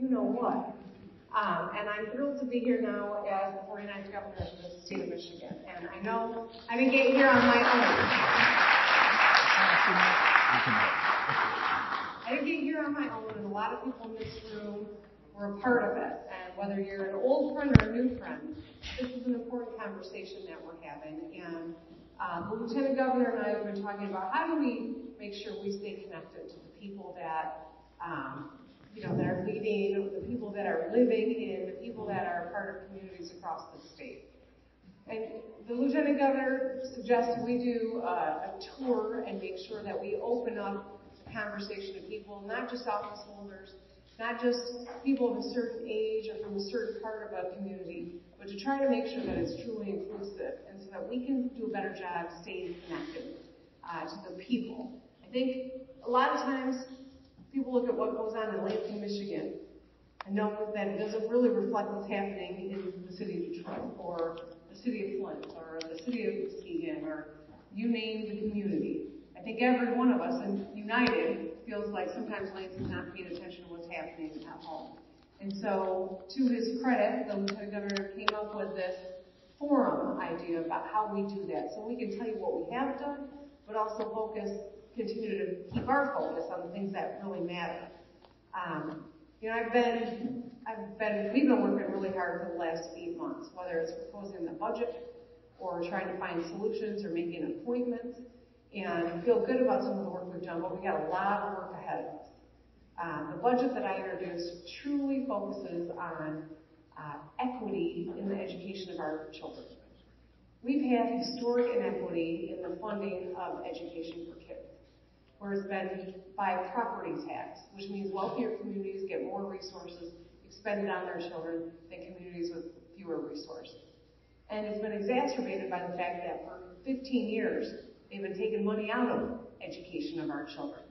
you know what. Um, and I'm thrilled to be here now as the 49th governor of the state of Michigan. And I know I didn't get here on my own. I didn't get here on my own, and a lot of people in this room were a part of it. And whether you're an old friend or a new friend, this is an important conversation that we're having. And uh, the lieutenant governor and I have been talking about how do we make sure we stay connected to the people that um, you know, that are leading, the people that are living in, the people that are part of communities across the state. And the lieutenant governor suggested we do uh, a tour and make sure that we open up the conversation to people, not just office holders, not just people of a certain age or from a certain part of a community, but to try to make sure that it's truly inclusive and so that we can do a better job staying connected uh, to the people. I think a lot of times people look at what goes on in Lansing, Michigan, and know that it doesn't really reflect what's happening in the city of Detroit, or the city of Flint, or the city of Muskegon, or you name the community. I think every one of us, and United, feels like sometimes Lansing's not paying attention to what's happening at home. And so, to his credit, the lieutenant governor came up with this forum idea about how we do that. So we can tell you what we have done, but also focus continue to keep our focus on the things that really matter. Um, you know, I've been, I've been, we've been working really hard for the last eight months, whether it's proposing the budget or trying to find solutions or making appointments. And I feel good about some of the work we've done, but we got a lot of work ahead of us. Uh, the budget that I introduced truly focuses on uh, equity in the education of our children. We've had historic inequity in the funding of education for kids where it's been by property tax, which means wealthier communities get more resources expended on their children than communities with fewer resources. And it's been exacerbated by the fact that for 15 years, they've been taking money out of education of our children.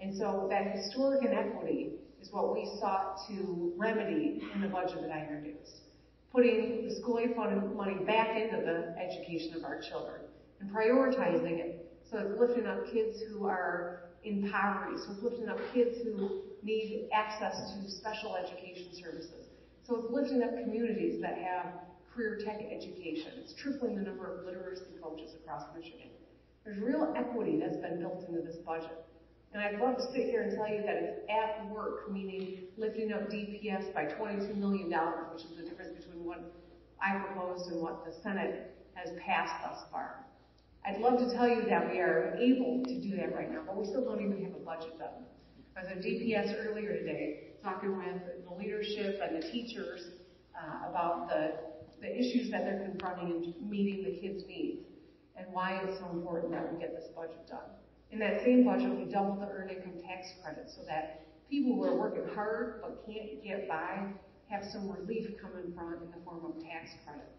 And so that historic inequity is what we sought to remedy in the budget that I introduced. Putting the school aid fund money back into the education of our children and prioritizing it so it's lifting up kids who are in poverty. So it's lifting up kids who need access to special education services. So it's lifting up communities that have career tech education. It's tripling the number of literacy coaches across Michigan. There's real equity that's been built into this budget. And I'd love to sit here and tell you that it's at work, meaning lifting up DPS by $22 million, which is the difference between what I proposed and what the Senate has passed thus far. I'd love to tell you that we are able to do that right now, but we still don't even have a budget done. I was at DPS earlier today talking with the leadership and the teachers uh, about the, the issues that they're confronting and meeting the kids' needs and why it's so important that we get this budget done. In that same budget, we doubled the earned income tax credit so that people who are working hard but can't get by have some relief coming from in the form of tax credits.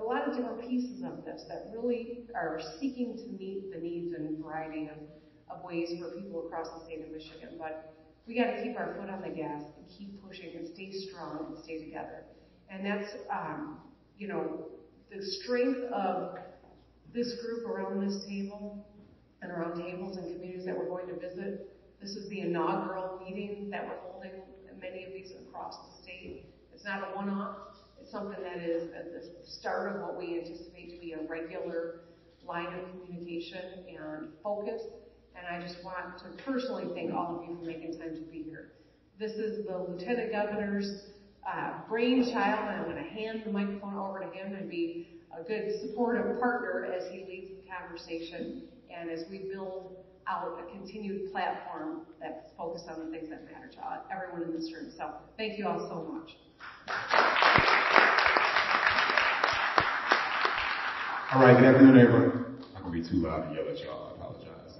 A lot of different pieces of this that really are seeking to meet the needs and variety of, of ways for people across the state of Michigan. But we got to keep our foot on the gas and keep pushing and stay strong and stay together. And that's, um, you know, the strength of this group around this table and around tables and communities that we're going to visit. This is the inaugural meeting that we're holding, many of these across the state. It's not a one-off something that is at the start of what we anticipate to be a regular line of communication and focus. And I just want to personally thank all of you for making time to be here. This is the Lieutenant Governor's uh, brainchild, and I'm going to hand the microphone over to him and be a good supportive partner as he leads the conversation and as we build out a continued platform that's focused on the things that matter to everyone in this room. So thank you all so much. All right, good afternoon, everyone. I'm going to be too loud and yell at y'all. I apologize.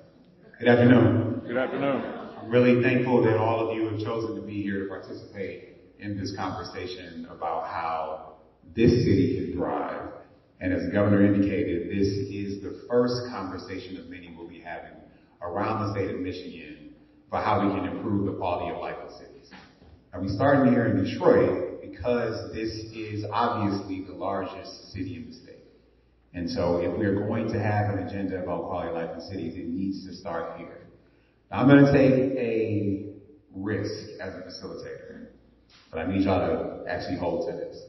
Good afternoon. Good afternoon. I'm really thankful that all of you have chosen to be here to participate in this conversation about how this city can thrive. And as the governor indicated, this is the first conversation of many we'll be having around the state of Michigan for how we can improve the quality of life of cities. Now we started here in Detroit because this is obviously the largest city in the state. And so if we're going to have an agenda about quality of life in cities, it needs to start here. Now I'm going to take a risk as a facilitator. but I need y'all to actually hold to this.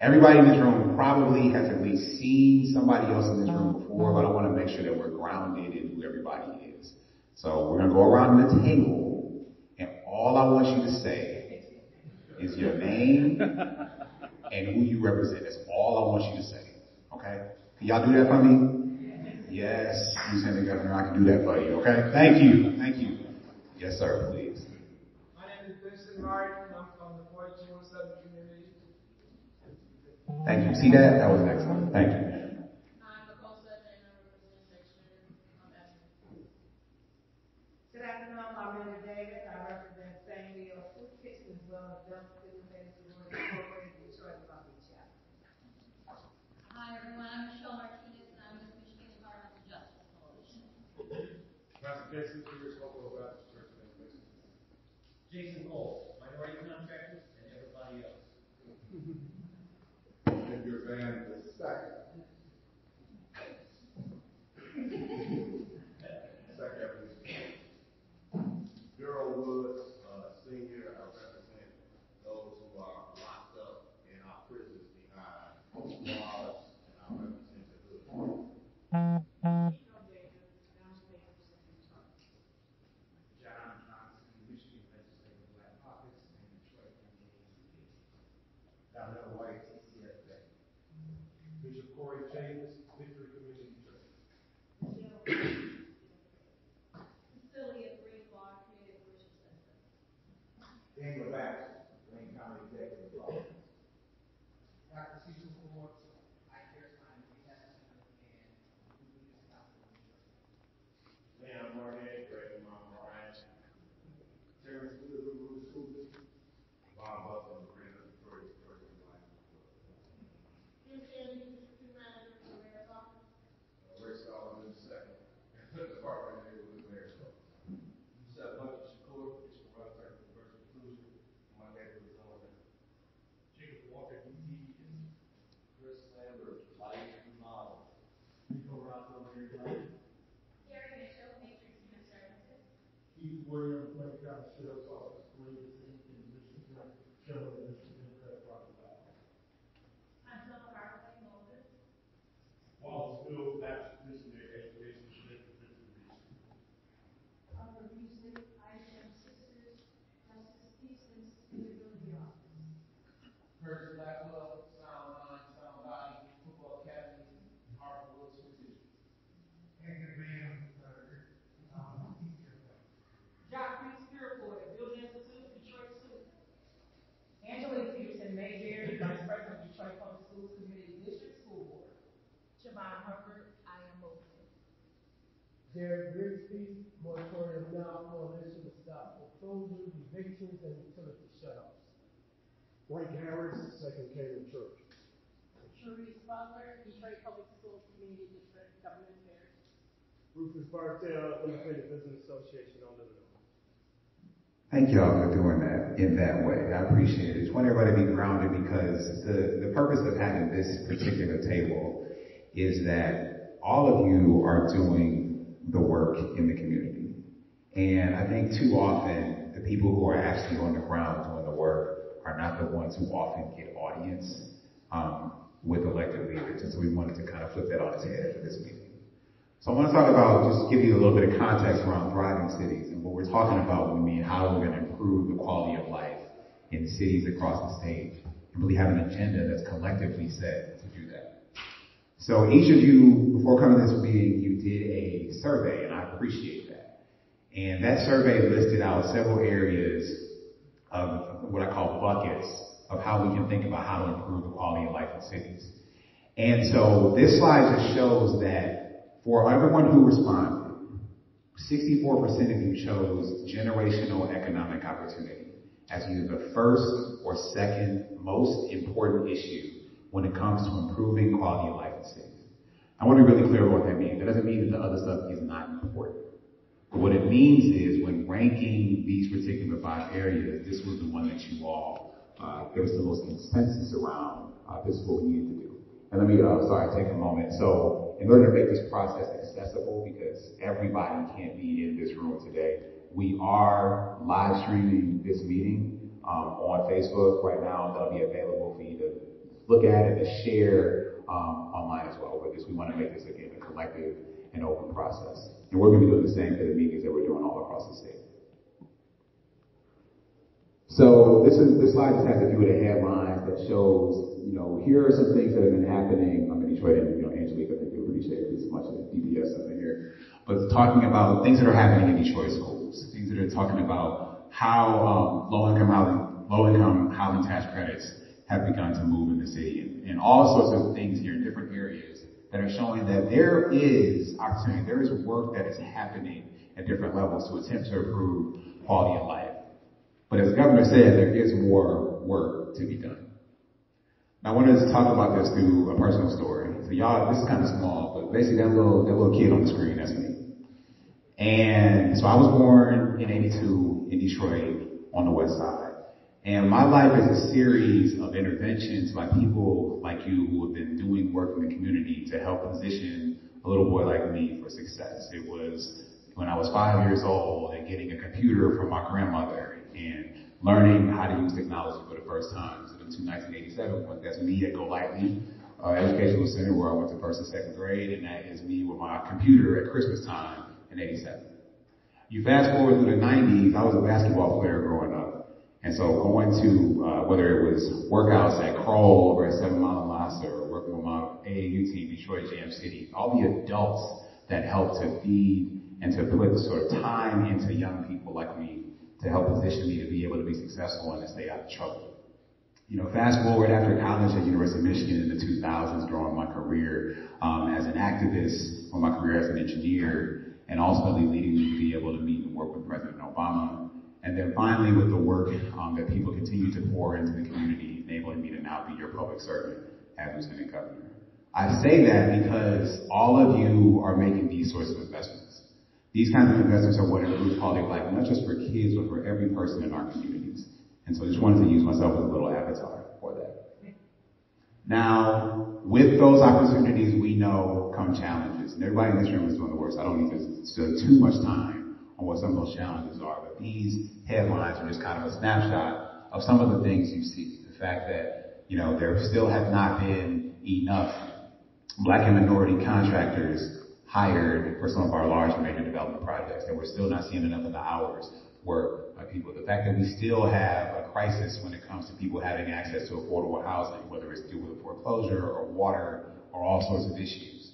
Everybody in this room probably has at least seen somebody else in this room before, but I want to make sure that we're grounded in who everybody is. So we're going to go around the table, and all I want you to say is your name and who you represent. That's all I want you to say. Okay? Can y'all do that for me? Yes, Lieutenant Governor, I can do that for you. Okay? Thank you. Thank you. Yes, sir, please. My name is Vincent Martin. I'm from the 4217 community. Thank you. See that? That was excellent. Thank you. Frank Harris, Second Canaan Church. Sharice Butler, Detroit Public Schools Community District, Government Affairs. Rufus Bartel, Independent Business Association on the Thank y'all for doing that in that way. I appreciate it. Just want everybody to be grounded because the, the purpose of having this particular table is that all of you are doing the work in the community. And I think too often the people who are actually on the ground doing the work are not the ones who often get audience um, with elected leaders. And so we wanted to kind of flip that on its head for this meeting. So I want to talk about, just give you a little bit of context around thriving cities and what we're talking about when we mean how we're going to improve the quality of life in cities across the state and really have an agenda that's collectively set to do that. So each of you, before coming to this meeting, you did a survey and I appreciate that. And that survey listed out several areas of what I call buckets of how we can think about how to improve the quality of life in cities. And so this slide just shows that for everyone who responded, 64% of you chose generational economic opportunity as either the first or second most important issue when it comes to improving quality of life in cities. I want to be really clear about what that means. That doesn't mean that the other stuff is not important. But what it means is when ranking these particular five areas, this was the one that you all, uh, there was the most consensus around, uh, this is what we needed to do. And let me, uh, sorry, take a moment. So in order to make this process accessible, because everybody can't be in this room today, we are live streaming this meeting. um, on Facebook right now that'll be available for you to look at and to share um, online as well. Because we want to make this again a collective open process. And we're going to be doing the same for the meetings that we're doing all across the state. So this is this slide just has a few of the headlines that shows, you know, here are some things that have been happening. I'm in Detroit, and you know, Angelique, I think you'll appreciate this much of the stuff in here. But talking about things that are happening in Detroit schools, things that are talking about how um, low-income housing, low-income housing tax credits have begun to move in the city, and, and all sorts of things here in different areas that are showing that there is opportunity, there is work that is happening at different levels to attempt to improve quality of life. But as the governor said, there is more work to be done. Now, I wanted to talk about this through a personal story. So y'all, this is kind of small, but basically that little, that little kid on the screen, that's me. And so I was born in 82 in Detroit on the west side. And my life is a series of interventions by people like you who have been doing work in the community to help position a little boy like me for success. It was when I was five years old and getting a computer from my grandmother and learning how to use technology for the first time. So into 1987, that's me at Golightly uh, Educational Center where I went to first and second grade, and that is me with my computer at Christmas time in 87. You fast forward to the 90s, I was a basketball player growing up. And so going to, uh, whether it was workouts at Kroll or at Seven Mile and or working with my AAU team, Detroit Jam City, all the adults that helped to feed and to put sort of time into young people like me to help position me to be able to be successful and to stay out of trouble. You know, fast forward after college at University of Michigan in the 2000s, growing my career um, as an activist, or my career as an engineer, and ultimately leading me to be able to meet and work with President Obama. And then finally with the work um, that people continue to pour into the community, enabling me to now be your public servant as Lieutenant Governor. I say that because all of you are making these sorts of investments. These kinds of investments are what improve quality of life, not just for kids, but for every person in our communities. And so I just wanted to use myself as a little avatar for that. Now, with those opportunities, we know come challenges. And everybody in this room is doing the work, so I don't need to spend too much time on what some of those challenges are. These headlines are just kind of a snapshot of some of the things you see. The fact that, you know, there still have not been enough black and minority contractors hired for some of our large major development projects, that we're still not seeing enough of the hours worked by people. The fact that we still have a crisis when it comes to people having access to affordable housing, whether it's due with foreclosure or water or all sorts of issues.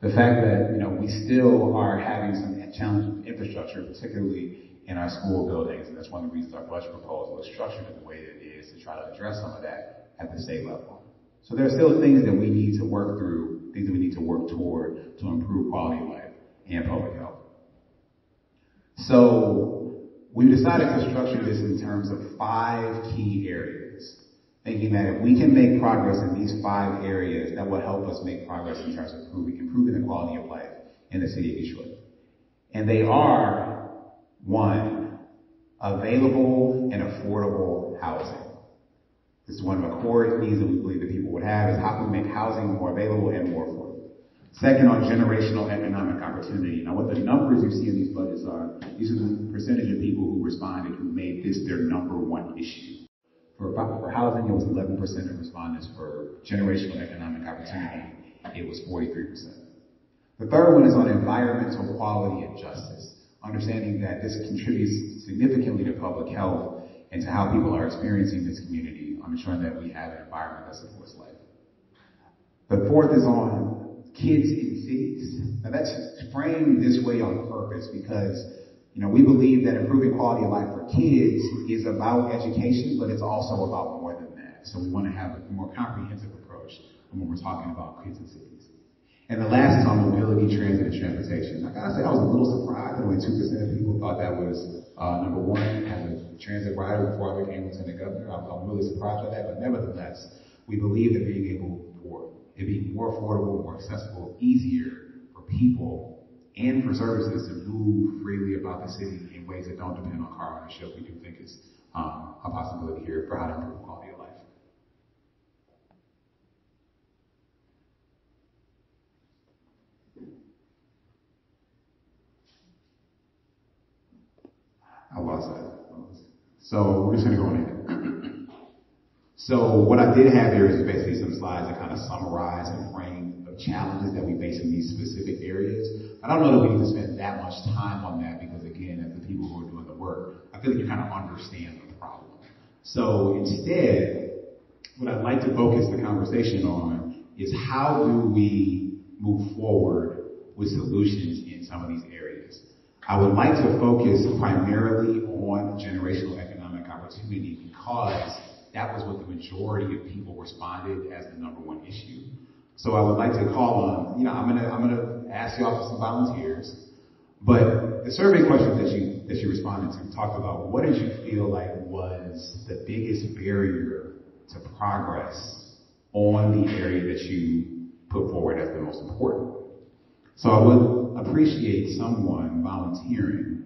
The fact that, you know, we still are having some challenges with infrastructure, particularly in our school buildings, and that's one of the reasons our budget proposal is structured in the way that it is to try to address some of that at the state level. So there are still things that we need to work through, things that we need to work toward to improve quality of life and public health. So we've decided to structure this in terms of five key areas, thinking that if we can make progress in these five areas, that will help us make progress in terms of improving, improving the quality of life in the city of Detroit. And they are, one, available and affordable housing. This is one of the core needs that we believe that people would have is how can we make housing more available and more affordable. Second, on generational economic opportunity. Now, what the numbers you see in these budgets are, these are the percentage of people who responded who made this their number one issue. For, for housing, it was 11% of respondents. For generational economic opportunity, it was 43%. The third one is on environmental quality and justice, understanding that this contributes significantly to public health and to how people are experiencing this community, on ensuring that we have an environment that supports life. The fourth is on kids in cities. Now that's framed this way on purpose because, you know, we believe that improving quality of life for kids is about education, but it's also about more than that. So we want to have a more comprehensive approach when we're talking about kids in cities. And the last is on mobility, transit, and transportation. I gotta say, I was a little surprised that only 2% of people thought that was uh, number one as a transit rider before I became lieutenant governor. I'm, I'm really surprised by that, but nevertheless, we believe that being able for it being more affordable, more accessible, easier for people and for services to move freely about the city in ways that don't depend on car ownership, we do think is um, a possibility here for how to improve I was. So we're just going to go in so what I did have here is basically some slides that kind of summarize and frame the challenges that we face in these specific areas. I don't know that we need to spend that much time on that because again, as the people who are doing the work, I feel like you kind of understand the problem. So instead, what I'd like to focus the conversation on is how do we move forward with solutions in some of these areas? I would like to focus primarily on generational economic opportunity because that was what the majority of people responded as the number one issue. So I would like to call on, you know, I'm gonna, I'm gonna ask y'all for some volunteers, but the survey questions that you, that you responded to talked about what did you feel like was the biggest barrier to progress on the area that you put forward as the most important? So I would appreciate someone volunteering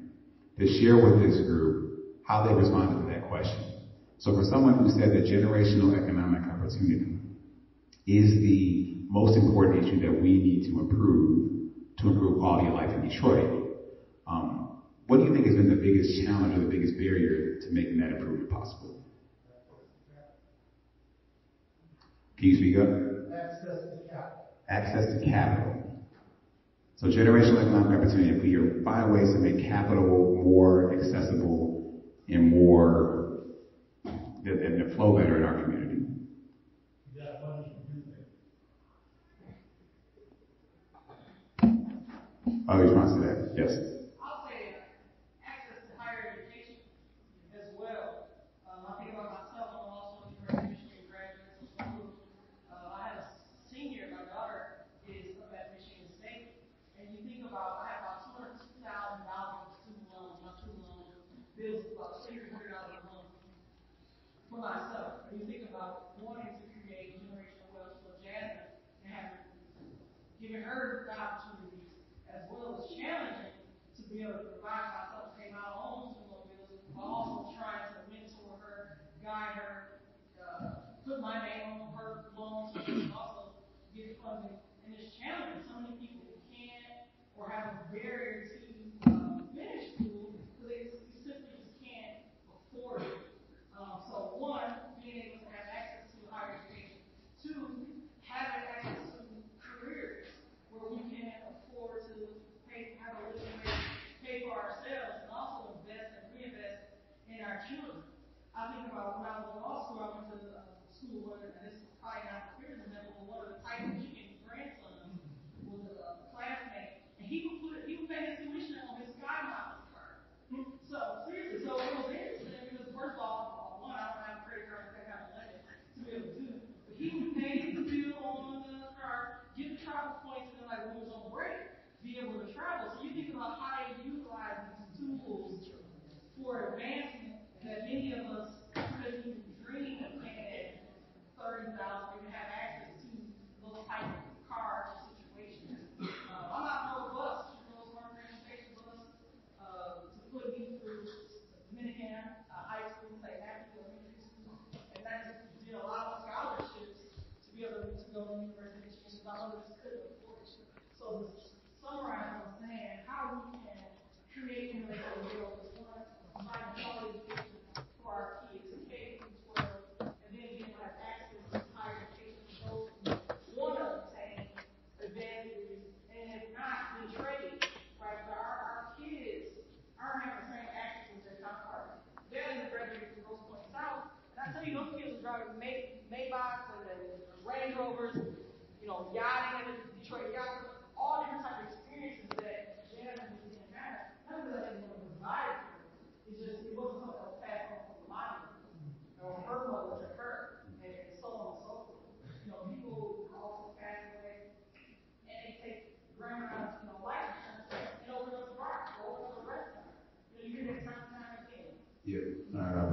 to share with this group how they responded to that question. So for someone who said that generational economic opportunity is the most important issue that we need to improve to improve quality of life in Detroit, um, what do you think has been the biggest challenge or the biggest barrier to making that improvement possible? Can you speak up? Access to capital. Access to capital. So generational economic opportunity, if we find ways to make capital more accessible and more, and to flow better in our community. Oh, you want to say that? Yes.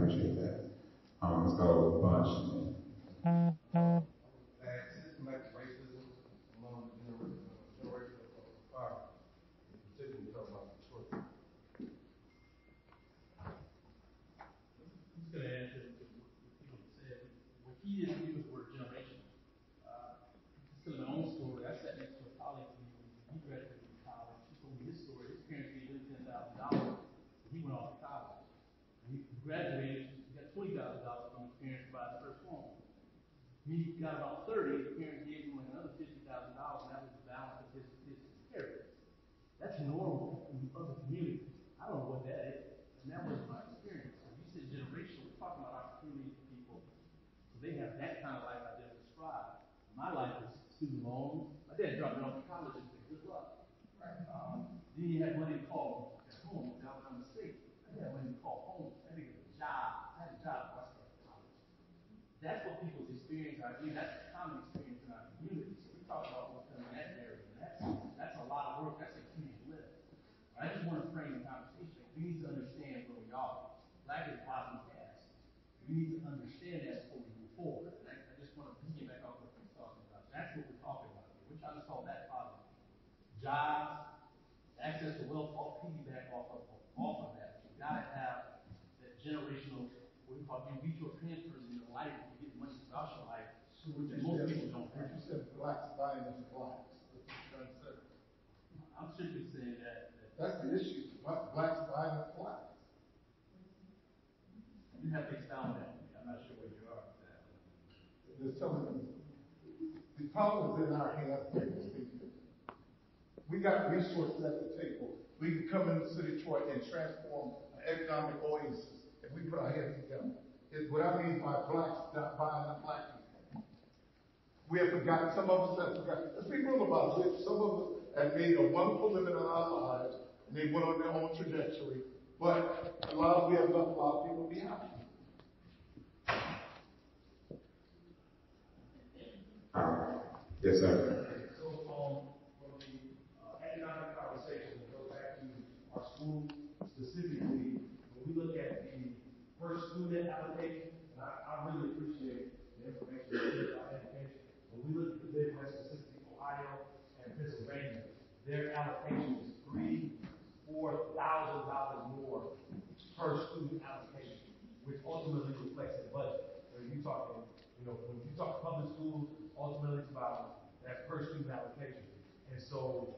appreciate that. Um, let's go, Bunch. Need to understand that before we move forward. And I, I just want to piggyback off what you're talking about. That's what we're talking about. here. We're trying to solve that problem. Jobs, access to wealth, all piggyback off of, off of that. You've gotta have that generational, what we call vitro transfers in your life, you get money throughout your life. So what you most people don't have. you said, blacks buying into blacks. That's what you're trying to say. I'm simply saying that, that That's the issue, blacks buying into blacks. you have to expound that. I'm not sure where you are with that. There's something, the problem is in our hands. We got resources at the table. We can come into the city of Detroit and transform an economic oasis if we put our heads together. It's what I mean by blacks not buying the black people. We have forgotten, some of us have forgotten. Let's be real about it. Some of us have made a wonderful living in our lives, and they went on their own trajectory. But a lot of, we have left a lot of people behind. Uh, yes, sir. So, um, from the uh, economic conversation, go back to our school specifically, when we look at the per student allocation, and I, I really appreciate the information about education. When we look at the Midwest, specifically Ohio and Pennsylvania, their allocation is three, four thousand dollars more per student allocation, which ultimately reflects the budget. When you talking, you know, when you talk public schools, ultimately it's about that per student allocation. And so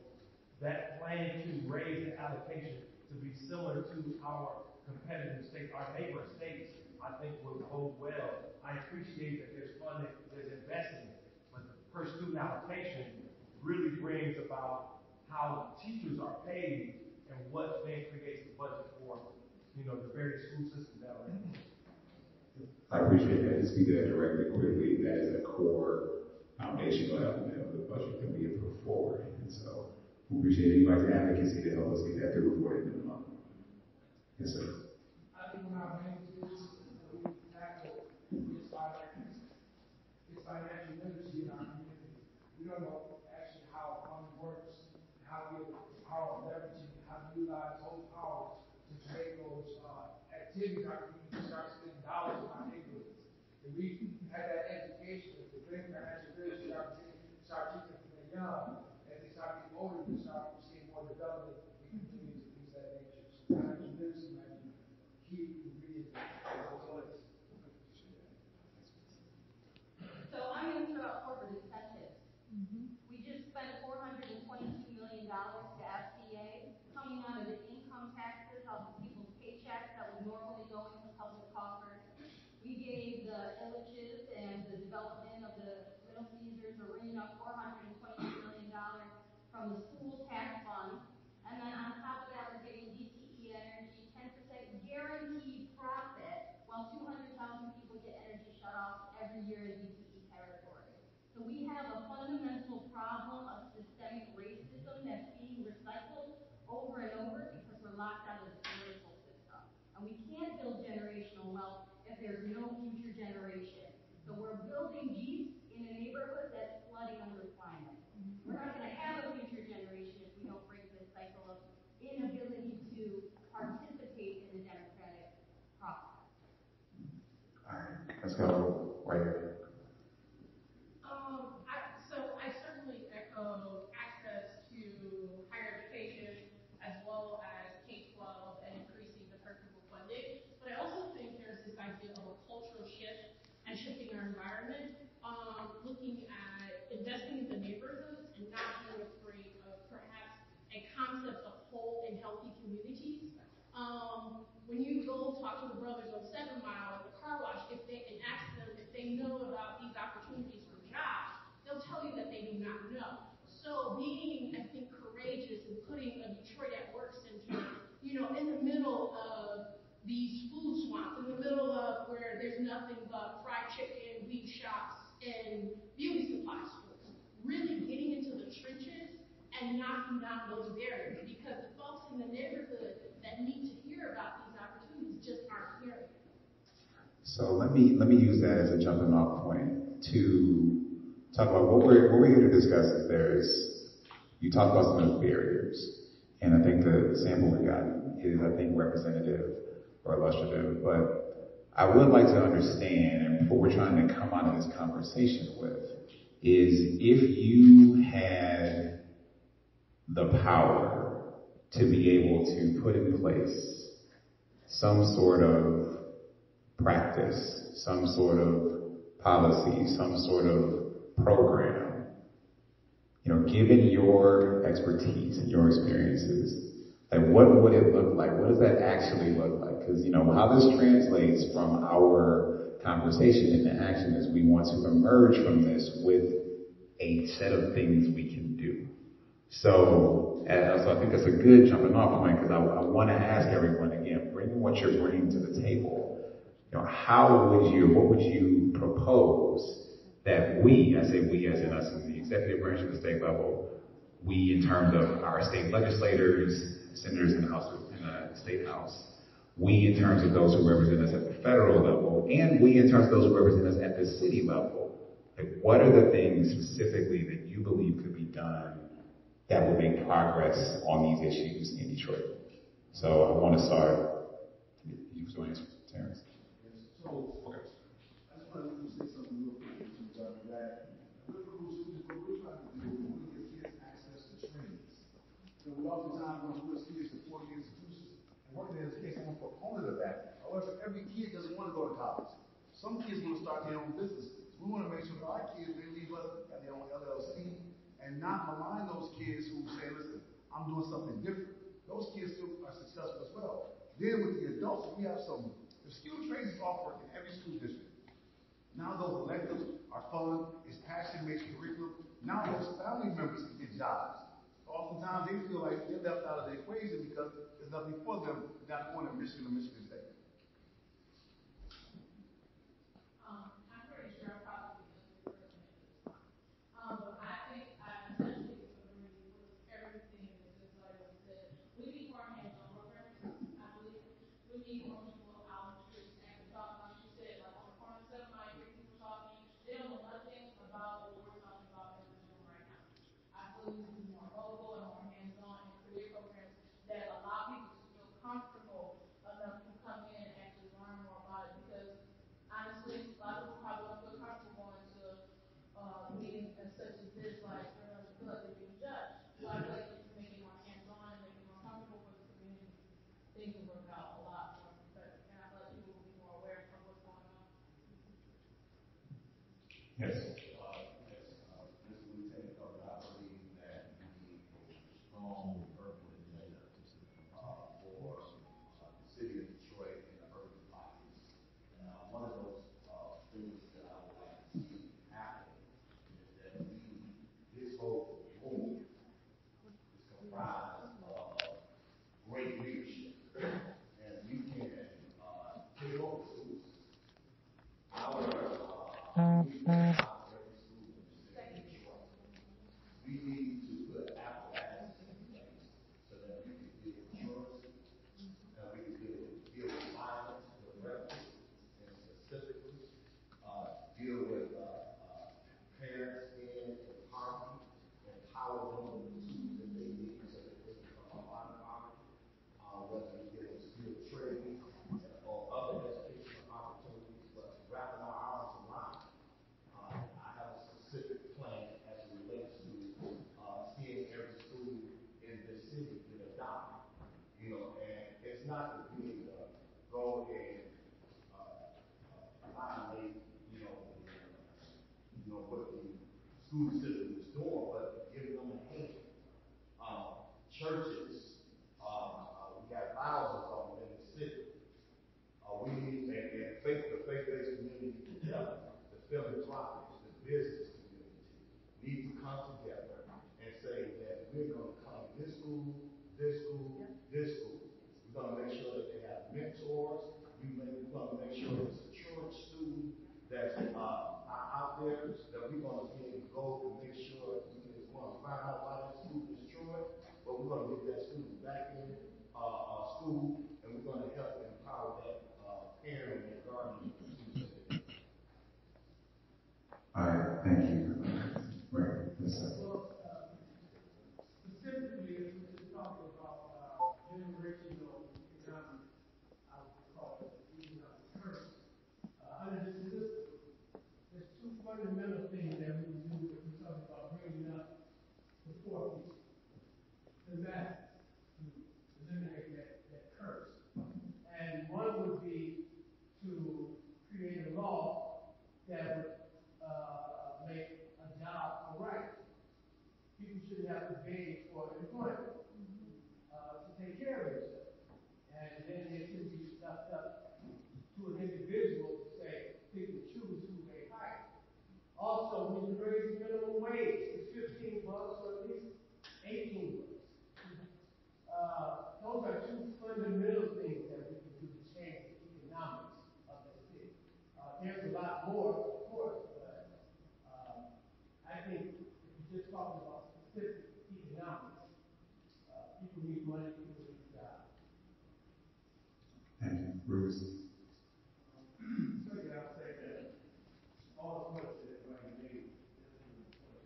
that plan to raise the allocation to be similar to our competitive state, our neighbor states, I think will hold well. I appreciate that there's funding, there's investment, but the per student allocation really brings about how teachers are paid and what then creates the budget for, you know, the various school systems that are in. I appreciate that. To speak to that directly, quickly, that is a core foundational element of the budget that we have put forward. We appreciate anybody's advocacy to help us get that through before the end of the month. Yes, sir. Down those barriers because the folks in the neighborhood that need to hear about these opportunities just aren't hearing. So let me let me use that as a jumping off point to talk about what we're what we're here to discuss is there's you talk about some of the barriers. And I think the sample we got is I think representative or illustrative. But I would like to understand and what we're trying to come out of this conversation with is if you had the power to be able to put in place some sort of practice, some sort of policy, some sort of program, you know, given your expertise and your experiences, like what would it look like? What does that actually look like? Because, you know, how this translates from our conversation into action is we want to emerge from this with a set of things we can do. So, so I think that's a good jumping off point because I, I want to ask everyone again, bring what you're bringing to the table. You know, how would you, what would you propose that we, I say we as in us in the executive branch of the state level, we in terms of our state legislators, senators in the House, in the state house, we in terms of those who represent us at the federal level, and we in terms of those who represent us at the city level. Like, what are the things specifically that you believe could be done that will make progress on these issues in Detroit? So I want to start. You was going to answer, Terrence. So, okay. I just to say something real quick that we're, trying to do, give kids access to we to to four-year institutions, and I'm of that. However, every kid doesn't want to go to college. Some kids want to start their own businesses. We want to make sure that our kids, they leave us at their own LLC, and not malign those kids who say, listen, I'm doing something different. Those kids are successful as well. Then with the adults, we have some, the skill trades is offered in every school district. Now those electives are fun, it's passion-based curriculum. Now those family members can get jobs. Oftentimes they feel like they're left out of the equation because there's nothing for them not going to Michigan or Michigan State. Um, I'm pretty sure I probably just personally. Um, but I think I essentially agree with everything that this lady said. We need more hands-on programs, I believe. We need more people out in the streets and talk, like she said, like on the corner, seven, I hear people talking. They don't know nothing about what we're talking about in this room right now. I believe we need more mobile and more hands-on and career programs that allow people to feel comfortable enough to come in and actually learn more about it because honestly, a lot of people probably don't feel comfortable going to, uh, meetings and such as this, like, you know, feel like they're being judged. So I feel like if we make it more hands-on and make it more comfortable for the community, things will work out a lot more better. And I feel like people will be more aware of what's going on. Yes. Uh, yes, uh, Mr. Lieutenant Governor, I believe that we need a strong urban agenda, uh, for, uh, the city of Detroit and the urban pockets. Uh, one of those, uh, things that I would like to see happen is that we, this whole room is comprised of great leadership. And we can, uh, take over schools. Our, uh, we can operate schools in the state of Detroit. We need to put apparatus in place so that we can deal with insurance, that we can deal with, deal with violence, with refugees, and specifically, uh, deal with, uh, uh, parents in poverty, empower them with the tools that they need so that they can come up out of poverty, uh, whether we deal with skilled trades or other educational opportunities, but wrapping our arms around. Uh, I have a specific plan as it relates to, uh, seeing every school in this city get adopted. You know, and it's not to be, uh, go and, uh, uh, violate, you know, the, uh, you know, what the school system is doing, but giving them a hand. Um, churches, uh, uh, we got thousands of them in the city. Uh, we need, and, and faith, the faith-based community together, the philanthropic, the business community, need to come together and say that we're gonna come this school, this school, this school. We're gonna make sure that they have mentors, we make, we're gonna make sure it's a church student that's, uh, out out there that we're gonna be able to go and make sure we can, wanna find out why that school was destroyed, but we're gonna get that student back in, uh, uh, school, and we're gonna help empower that, uh, parent and guardian. All right, thank you. Right, yes, sir. Well, uh, specifically, if we're just talking about, uh, generational economic, I would call it, economic curse. Uh, under this system, there's two fundamental things that we can do if we're talking about bringing up the poor people. The masses, to eliminate that, that curse. And one would be to create a law that would, uh, make a job a right people shouldn't have to beg for employment, uh, to take care of themselves. And then it should be left up to an individual to say, pick and choose who they hire. Also, we need to raise minimum wage to fifteen bucks or at least eighteen bucks. Uh, those are two fundamental things that we can do to change the economics of the city. Uh, there's a lot more, of course, but, uh, I think if you're just talking about specific economics, uh, people people need jobs. Bruce? Second, I'll say that all the points that Ryan made, that's a good point.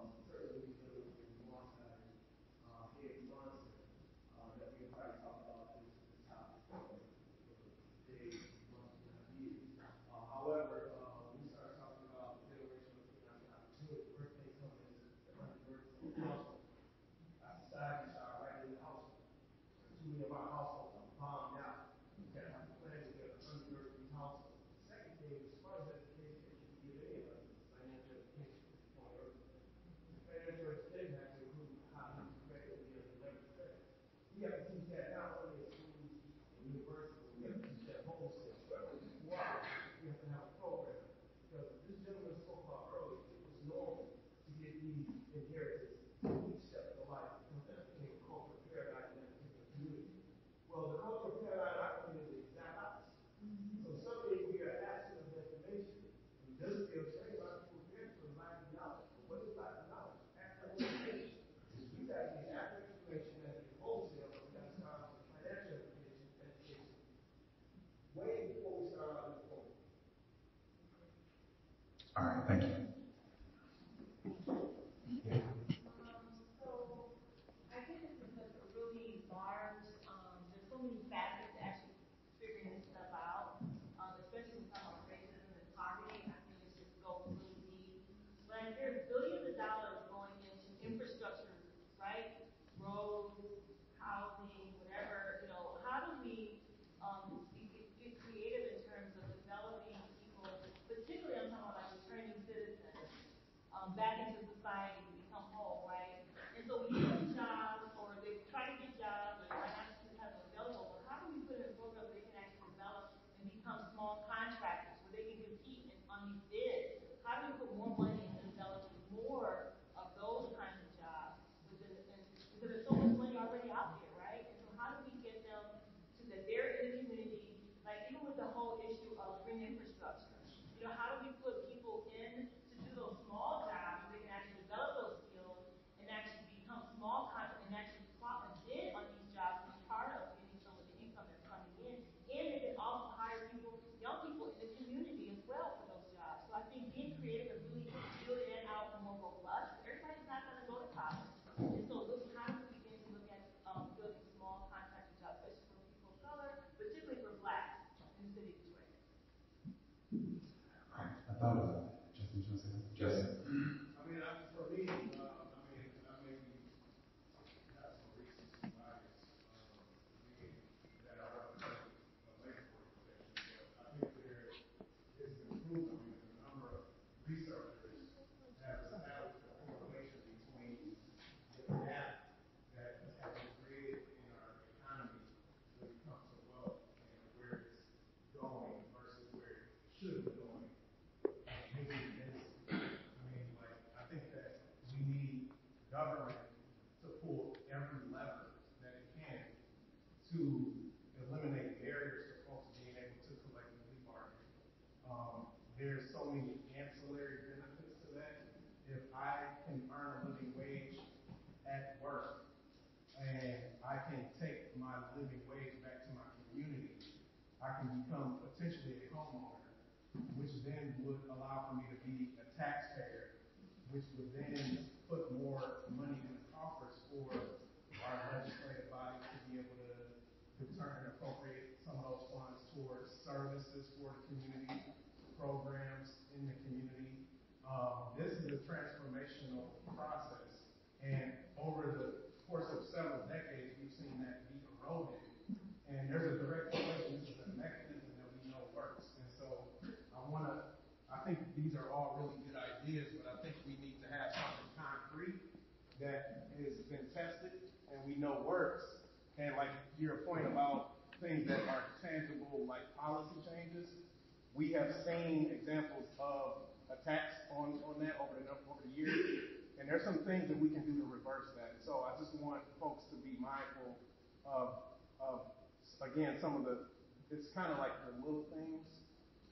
Um, certainly, we know in one time, uh, Ed Johnson, uh, that we probably talked about this, this topic for days, months, and years. Uh, however, uh, we started talking about generational economic opportunity, birthday coming as the birthday of the household. Our society started right in the household. Too many of our households are bombed out. We gotta have a plan to get an unearthed these households. Second thing, as far as education, that you give any of us, is financial education, as you pointed earlier. The Financial education has to include how you effectively as a leverage credit. We have to teach that not only in schools and universities, we have to teach that wholesale. Why? We have to have a program. Because this gentleman spoke about earlier, it was normal to get these inheritance each step of the life. Because that became a corporate paradigm in that particular community. Well, the cultural paradigm I come in is the exact opposite. So suddenly we are absent of information. And this field, say a lot of people here for lack of knowledge. But what is lack of knowledge? After information. We got to get after information as a wholesale, but we got to start off with financial education, education. Way before we start out with employment. All right, thank you. Um, so, I think this is like a really large, um, there's so many facets to actually figuring this stuff out, um, especially when talking about racism and poverty, I think it just goes really deep. When I hear billions of dollars going into infrastructure, right, roads, housing, whatever, you know, how do we, um, be- get, get creative in terms of developing people, particularly I'm talking about like returning citizens, um, Um, back into society to become whole, right? And so we give them jobs, or they try to get jobs, or try not to have them available, but how do we put in programs they can actually develop and become small contractors, where they can compete in, on these bids? How do we put more money into developing more of those kinds of jobs within, and, because there's so much money already out there, right? And so how do we get them to that they're in the community, like even with the whole issue of green infrastructure, you know, how do we put people in to do those small jobs, where they can actually develop those skills and actually become small con, and actually plot and bid on these jobs as part of getting some of the income that's coming in. And they can also hire people, young people in the community as well for those jobs. So I think being creative and really building it out more robust, everybody's not gonna go to college. And so look, how do we begin to look at, um, building small contractor jobs, especially for people of color, particularly for blacks in the city of Detroit? All right, I thought of that. Justin, you want to say something? Justin? I mean, I, for me, uh, I mean, I may be, have some reasons bias, um, being that I represent a labor organization, but I think there is an improvement, I mean, a number of researchers have established a correlation between the gap that has been created in our economy when it comes to wealth and where it's going versus where it should be going. I mean, like, I think that we need government to pull every lever that it can to eliminate barriers for folks being able to collectively bargain. Um, there's so many ancillary benefits then would allow for me to be a taxpayer, which would then put more money in the coffers for our legislative body to be able to return and appropriate some of those funds towards services for the community, programs in the community. Um, this is a transformational process, and over the course of several decades, we've seen that be eroded. And there's a direct relation, this is a mechanism that we know works. And so I wanna, I think these are all really good ideas, but I think we need to have something concrete that has been tested and we know works. And like your point about things that are tangible, like policy changes, we have seen examples of attacks on, on that over the, over the years. And there's some things that we can do to reverse that. So I just want folks to be mindful of, of again, some of the, it's kind of like the little things,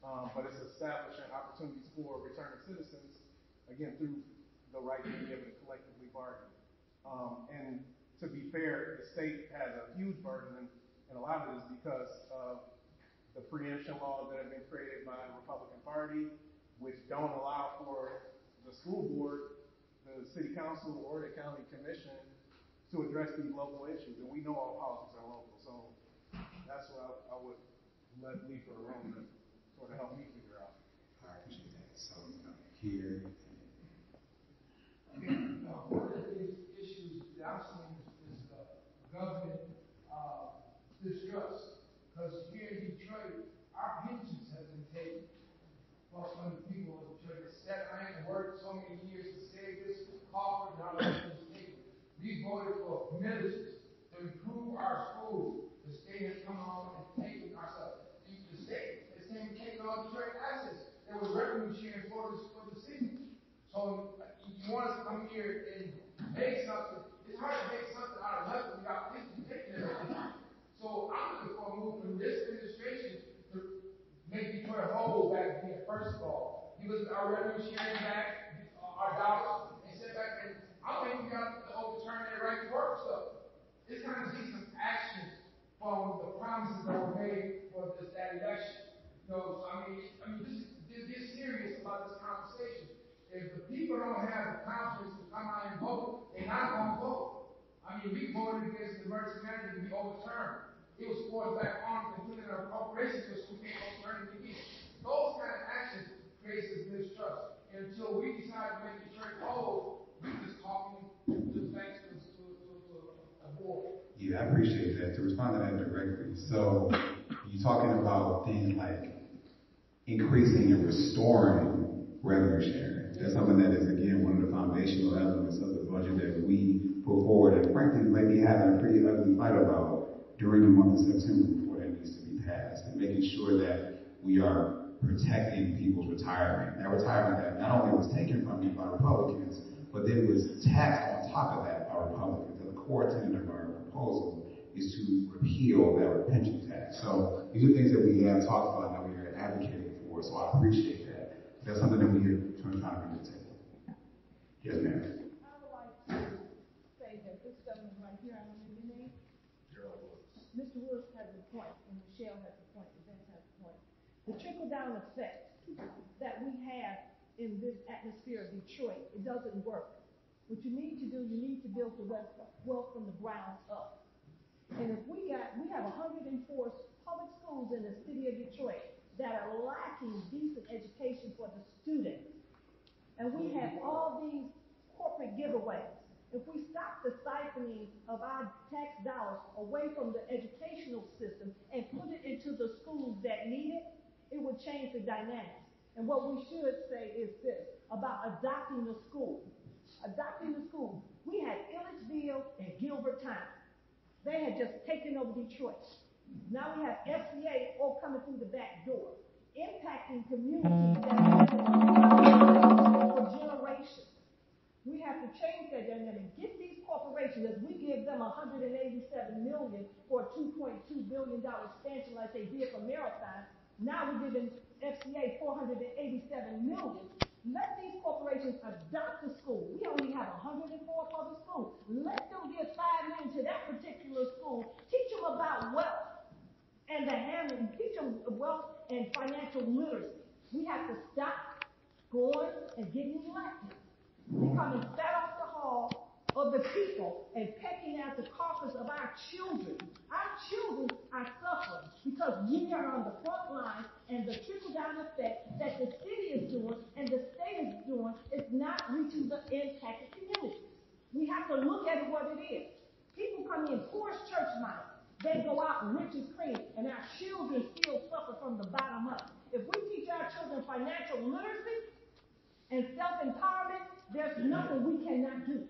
um, but it's establishing opportunities for returning citizens, again, through the right to be able to collectively bargain. Um, and to be fair, the state has a huge burden, and, and a lot of it is because of the preemption laws that have been created by the Republican Party, which don't allow for the school board, city council, or the county commission to address these local issues. And we know all politics are local, so that's what I, I would let leave for room to sort of help me figure out. I appreciate that. So, uh, here, Uh, one of the issues that I'm seeing is, is, uh, government, uh, distrust. Because here in Detroit, our pensions have been taken. Well, from the people of Detroit, that sat around and worked so many years to save this coffer, now it's been taken. We voted for ministers to improve our schools. The state has come on and taken ourselves. The state has came and taken all Detroit assets. There was revenue sharing for this, for the city. So uh, you want us to come here and make something, it's hard to make something out of nothing without thinking, taking everything. So I'm looking for a move from this administration to make Detroit whole back here, first of all. Give us our revenue sharing back, uh, our dollars, and sit back and, I think we got to overturn that right to work stuff. It's time to see some action from the promises that were made for this, that election. You know, so I mean, I mean, this, this, this serious about this conversation. If the people don't have the confidence to come out and vote, they're not gonna vote. I mean, we voted against the emergency manager to be overturned. It was forced back on, including our appropriations, which we can't overturn it again. Those kind of actions creates this mistrust. And until we decide to make Detroit whole, we just talking to thanks to, to, to, to a board. Yeah, I appreciate that. To respond to that directly, so you're talking about things like increasing and restoring revenue sharing. That's something that is again one of the foundational elements of the budget that we put forward, and frankly, maybe having a pretty ugly fight about during the month of September before that needs to be passed, and making sure that we are protecting people's retirement. That retirement that not only was taken from you by Republicans, but then was taxed on top of that by Republicans. The core tenet of our proposal is to repeal that pension tax. So these are things that we have talked about and that we are advocating for. So I appreciate that. That's something that we are trying to bring to the table. Yes, ma'am. I would like to say that this gentleman right here, I don't know your name. Mr. Woods has a point, and Michelle has a point, and Vince has a point. The trickle-down effect that we have in this atmosphere of Detroit, it doesn't work. What you need to do, you need to build the wealth, from the ground up. And if we got, we have hundred and four public schools in the city of Detroit that are lacking decent education for the students. And we have all these corporate giveaways. If we stop the siphoning of our tax dollars away from the educational system and put it into the schools that need it, it would change the dynamics. And what we should say is this about adopting the school. Adopting the school. We had Ellisville and Gilbert Town. They had just taken over Detroit. Now we have FCA all coming through the back door, impacting communities that for generations. We have to change that dynamic. Get these corporations, as we give them 187 million for a 2.2 billion dollar expansion like they did for Marathon. Now we're giving FCA 487 million. Let these corporations adopt the school. We only have 104 public schools. Let them give five million to that particular school. Teach them about wealth and the handling. Teach them wealth and financial literacy. We have to stop going and getting elected. They come and set off the hall of the people and pecking at the carcass of our children. Our children are suffering because we are on the front line and the trickle-down effect that the city is doing and the state is doing is not reaching the impacted communities. We have to look at what it is. People come in poor church mice. They go out rich as cream, and our children still suffer from the bottom up. If we teach our children financial literacy and self-empowerment, there's nothing we cannot do.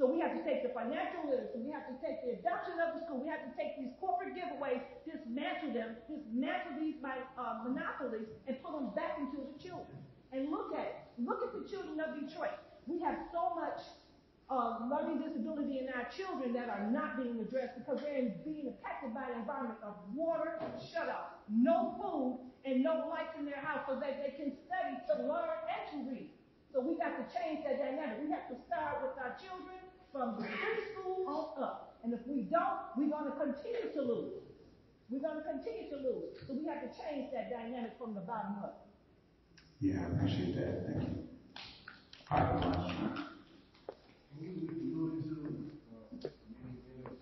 So we have to take the financial literacy, we have to take the adoption of the school, we have to take these corporate giveaways, dismantle them, dismantle these uh, monopolies, and put them back into the children. And look at it. Look at the children of Detroit. We have so much uh, learning disability in our children that are not being addressed because they're being affected by an environment of water shut off, no food, and no lights in their house so that they can study to learn and to read. So we got to change that dynamic. We have to start with our children from the preschool on up. And if we don't, we're going to continue to lose. We're going to continue to lose. So we have to change that dynamic from the bottom up. Yeah, I appreciate that. Thank you. All right, you alluded to, uh, many things,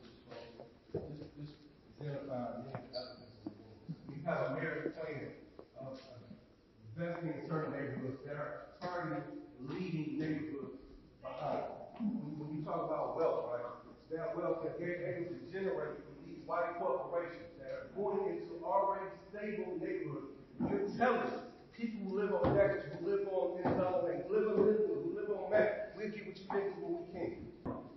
just, just identify many elements. We have a merit plan of investing in certain neighborhoods that are targeting leading neighborhoods behind. Talk about wealth, right, that wealth that they're able to generate from these white corporations that are going into already stable neighborhoods. You're telling people who live on Dexter, who live on Isabella, who live on Linwood, who live on Mack, we'll get what you think when we can.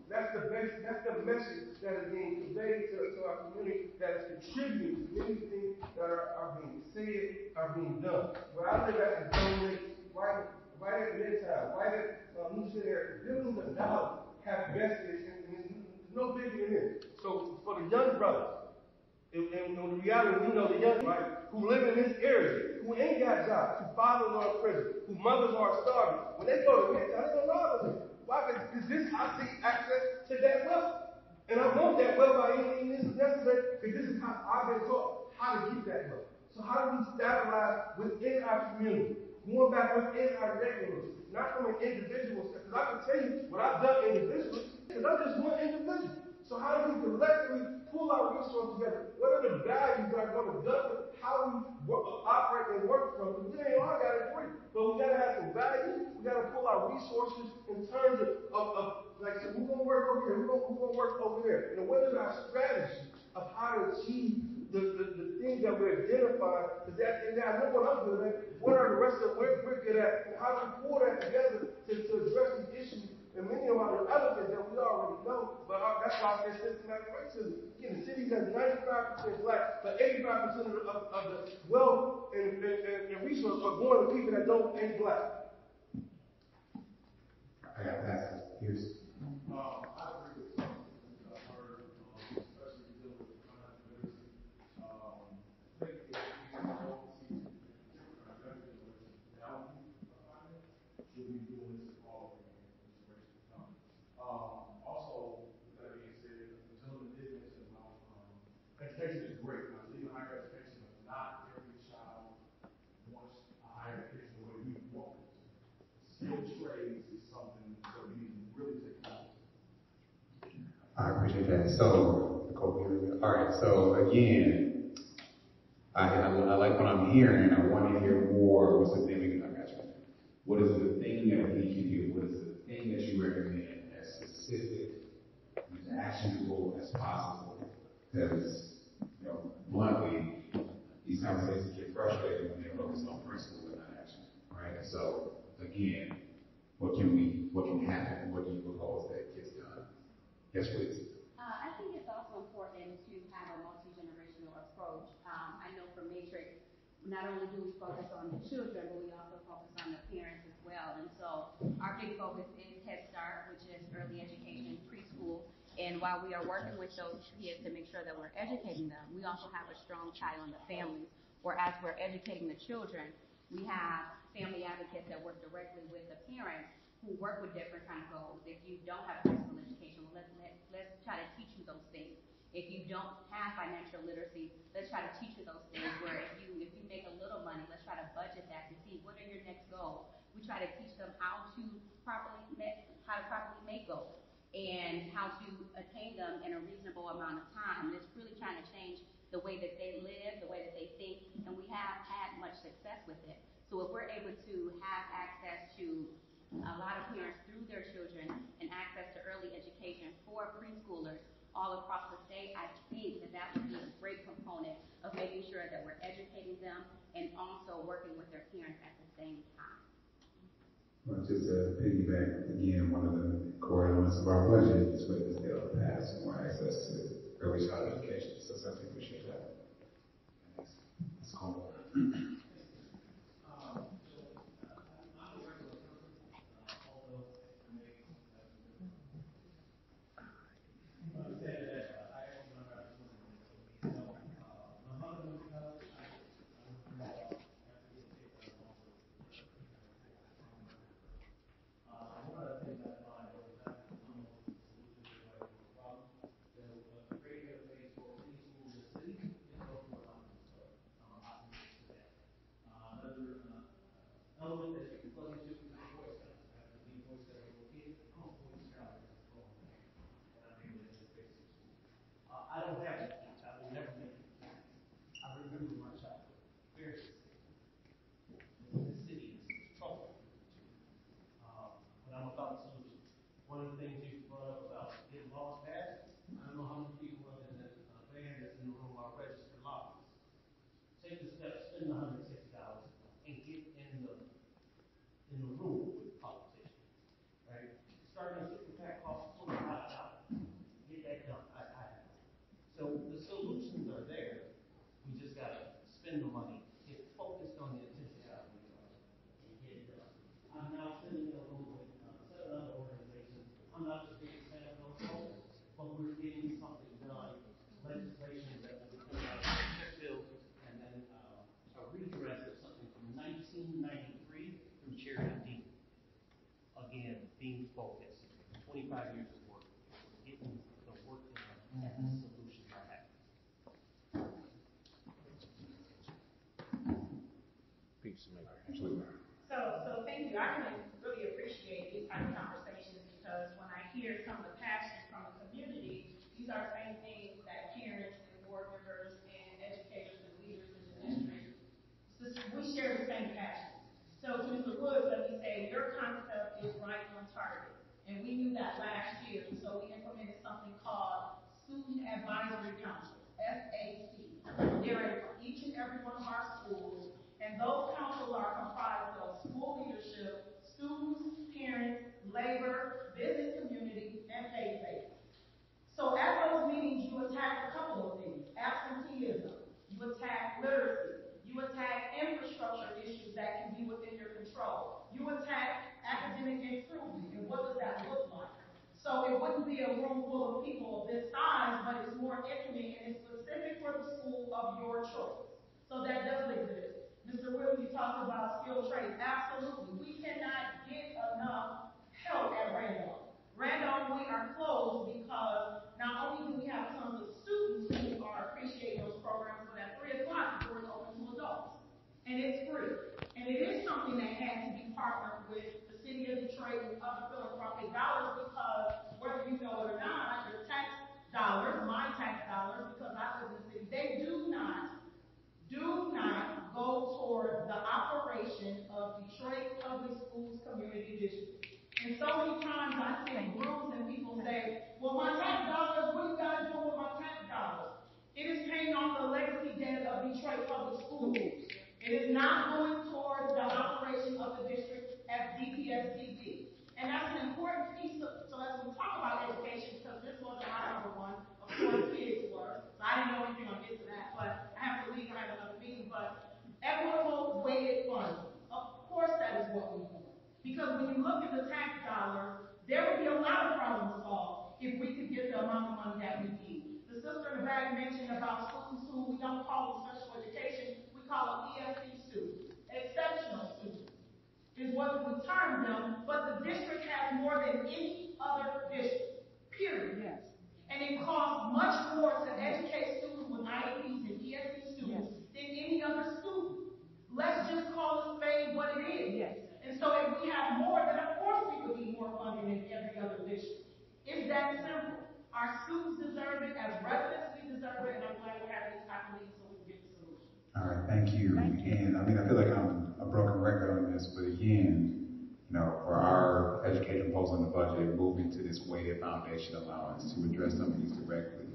That's the that's the message that is being conveyed to, to our community that is contributing to many things that are, are being said, are being done. Where I live at Donate, right, right at Midtown, right at uh, New City billions of dollars have vested in, in no bigger than this. So for the young brothers, and, and, and the reality, you know the young, right, who live in this area, who ain't got jobs, who fathers are in prison, who mothers are starving, when they go to Midtown, they're gonna rob them. Why? Because this, I see access to that wealth. And I want that wealth by any means necessary, because this is how I've been taught how to get that wealth. So how do we stabilize within our community? Going back within our neighborhoods, not from an individual Because I can tell you what I've done individually, because I'm just one individual. So how do we collectively pull our resources together? What are the values that are going to govern how we work, operate and work from? Because we ain't all got to agree, but we got to have some values. We got to pull our resources in terms of, of, of like, so we're going to work over here, we're going to work over there. And what is our strategy of how to achieve the, the, the things that we're identifying? Because that, and I know what I'm good at. What are the rest of what we're good at? And how do we pull that together to, to address these issues and many of the elements that we already know, but uh, that's why I said systematic racism. Again, the city has 95% black, but 85% of, the, of, the wealth and, and, and, resources are going to people that don't ain't black. I got that. Here's. Um, I agree with something that I've heard, um, especially dealing with financial literacy. Um, I think if we go to our younger generation now, should be doing this all over again. Um, also, with that being said, the gentleman did mention about, um, education is great, now, leaving higher education, but not every child wants a higher education the way we want it. Skilled trades is something that we need to really take account. So, all right. So again, I, I, I like what I'm hearing. I want to hear more. What's the thing we can? Got you. What is the thing that we can do? What is the thing that you recommend? As specific and actionable as possible. Because, you know, bluntly, these conversations get frustrating when they're focused on principle and not action, right? So, again, what can we, what can happen? What do you propose that gets done? Yes, please. Uh, I think it's also important to have a multi-generational approach. Um, I know for Matrix, not only do we focus on the children, but we also focus on the parents as well. And so our big focus is Head Start, which is early education, preschool. And while we are working with those kids to make sure that we're educating them, we also have a strong tie on the families. Where as we're educating the children, we have family advocates that work directly with the parents who work with different kind of goals. If you don't have high school education, well, let's, let, let's try to teach you those things. If you don't have financial literacy, let's try to teach you those things. Where if you if you make a little money, let's try to budget that to see what are your next goals. We try to teach them how to properly make, how to properly make goals and how to attain them in a reasonable amount of time. And it's really trying to change the way that they live, the way that they think, and we have had much success with it. So if we're able to have access to a lot of parents through their children and access to early education for preschoolers all across the state, I think that that would be a great component of making sure that we're educating them and also working with their parents at the same time. Well, just to piggyback, again, one of the core elements of our budget is this bill to pass and more access to early childhood education. So certainly appreciate that. Next, Ms. Cole. I can people of this size, but it's more intimate and it's specific for the school of your choice. So that does exist. Mr. You talked about skilled trades. Absolutely. We cannot get enough help at Randolph. Randolph, we are closed because not only do we have tons of students who are appreciating those programs, but at three o'clock, the door open to adults. And it's free. And it is something that had to be partnered with the city of Detroit and other mentioned about students who we don't call them special education, we call them ESP students, exceptional students, is what we term them, but the district has more than any other district, period. Yes. And it costs much more to educate students with IEPs and ESP students than any other student. Let's just call a spade what it is. Yes. And so if we have more, then of course we would be more funding than every other district. It's that simple. Our students deserve it as residents we and I'm glad we're having this type so we can get the solution. All right, thank you. And I mean, I feel like I'm a broken record on this, but again, you know, for our education proposal in the budget, moving to this weighted foundation allowance to address some of these directly,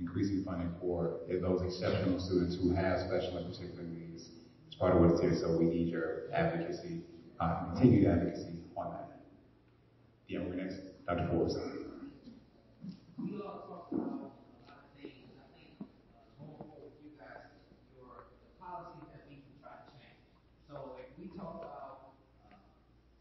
increasing funding for those exceptional students who have special and particular needs. It's part of what it is, so we need your advocacy, uh, continued advocacy on that. Yeah, we're next, Dr. Forbes. We all talked about a lot of things, and I think, uh, going forward with you guys, your, the policies that we can try to change. So if we talk about, uh,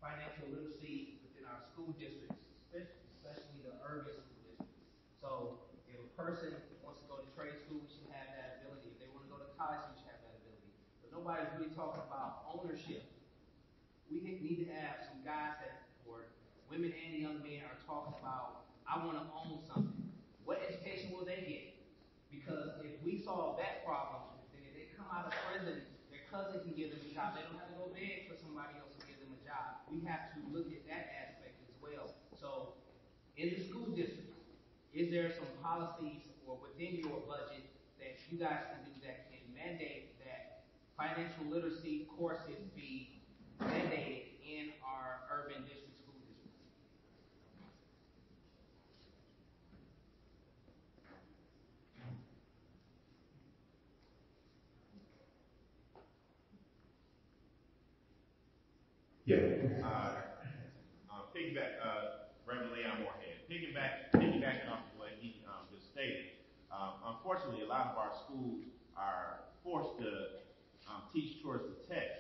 financial literacy within our school districts, especially, especially the urban school districts. So if a person wants to go to trade school, we should have that ability. If they wanna go to college, we should have that ability. But nobody's really talking about ownership. We need to have some guys that, or women and young men are talking about, I wanna own something. What education will they get? Because if we solve that problem, then if they come out of prison, their cousin can give them a job. They don't have to go beg for somebody else to give them a job. We have to look at that aspect as well. So, in the school district, is there some policies or within your budget that you guys can do that can mandate that financial literacy courses be mandated in our urban district school districts? Yeah. Uh, uh, piggyback, uh, Reverend Leon Moorhead, piggyback, piggybacking off of what he, um, just stated. Um, unfortunately, a lot of our schools are forced to, um, teach towards the text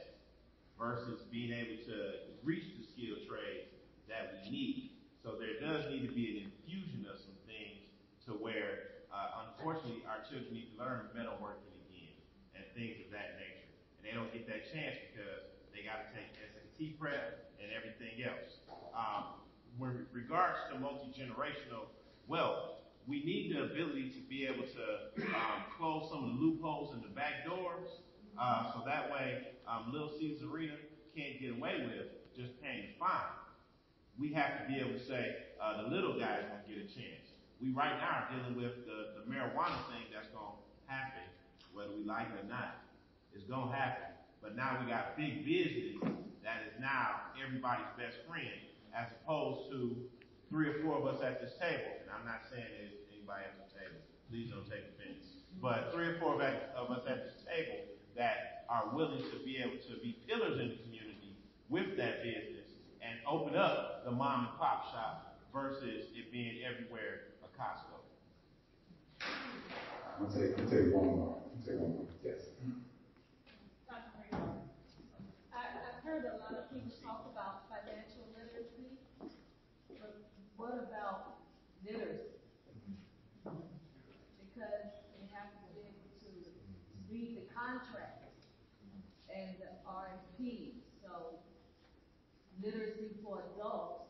versus being able to reach the skilled trades that we need. So there does need to be an infusion of some things to where, uh, unfortunately, our children need to learn metalworking again and things of that nature. And they don't get that chance because they gotta take SAT prep and everything else. Um, with regards to multi-generational wealth, we need the ability to be able to, um, close some of the loopholes in the back doors, uh, so that way, um, Little Caesar Arena can't get away with just paying the fine. We have to be able to say, uh, the little guys won't get a chance. We right now are dealing with the, the marijuana thing that's gonna happen, whether we like it or not. It's gonna happen. But now we got big business that is now everybody's best friend, as opposed to three or four of us at this table. And I'm not saying there's anybody at this table. Please don't take offense. But three or four of us at this table that are willing to be able to be pillars in the community with that business and open up the mom and pop shop versus it being everywhere a Costco. I'm gonna take, I'm gonna take one more. I'm gonna take one more. Yes. Dr. Ray, I, I've heard a lot of people talk about financial literacy, but what about literacy? Because they have to be able to read the contracts and the RFPs, so literacy for adults,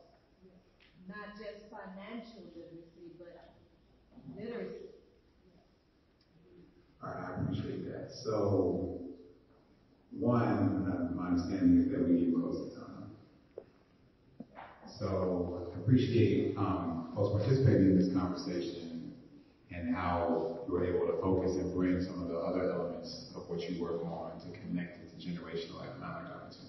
not just financial literacy, but literacy. All right, I appreciate that. So, one, my understanding is that we need close to time. So, I appreciate, um, folks participating in this conversation and how you were able to focus and bring some of the other elements of what you work on to connect it to generational economic opportunity.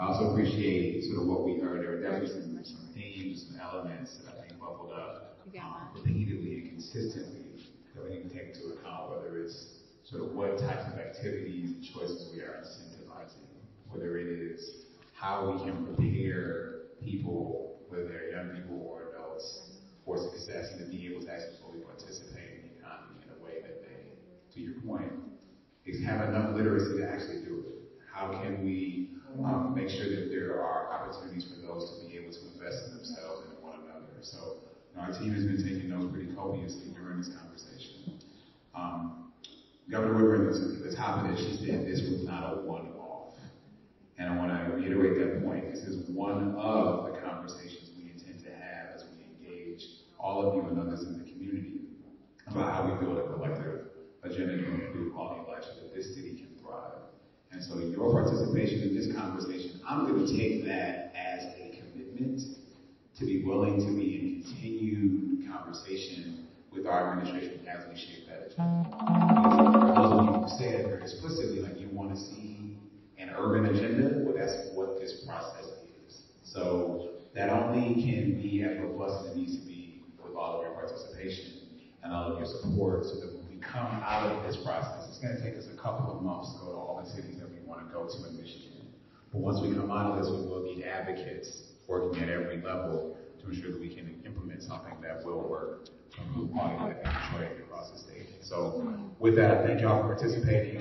I also appreciate sort of what we heard. There were definitely some, themes, some elements that I think bubbled up um, repeatedly and consistently that we need to take into account, whether it's sort of what types of activities and choices we are incentivizing, whether it is how we can prepare people, whether they're young people or adults, for success and to be able to actually fully participate in the economy in a way that they, to your point, is have enough literacy to actually do it. How can we um, make sure that there are opportunities for those to be able to invest in themselves and in one another? So you know, our team has been taking notes pretty copiously during this conversation. Um, Governor Whitmer, at the top of this, she said this was not a one-off. And I want to reiterate that point. This is one of the conversations we intend to have as we engage all of you and others in the community about how we build a collective agenda to improve quality of life so that this city. And so your participation in this conversation, I'm going to take that as a commitment to be willing to be in continued conversation with our administration as we shape that agenda. Those of you who said very explicitly, like you want to see an urban agenda, well, that's what this process is. So that only can be as robust as it needs to be with all of your participation and all of your support so that when we come out of this process, it's going to take us a couple of months to go to all the cities go to in Michigan. But once we come out of this, we will need advocates working at every level to ensure that we can implement something that will work Blue Party and Detroit across the state. So with that, I thank y'all for participating.